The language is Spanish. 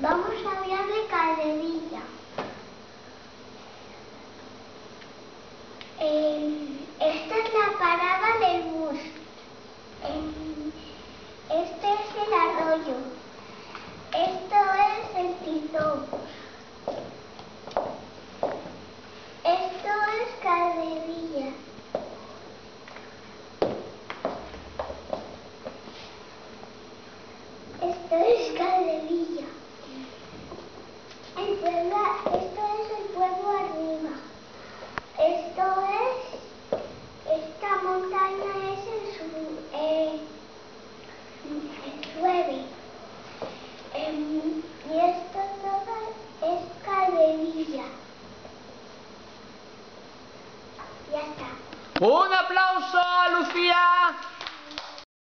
Vamos a hablar de Calderilla. y esto todo es calderilla. Ya está. ¡Un aplauso a Lucía!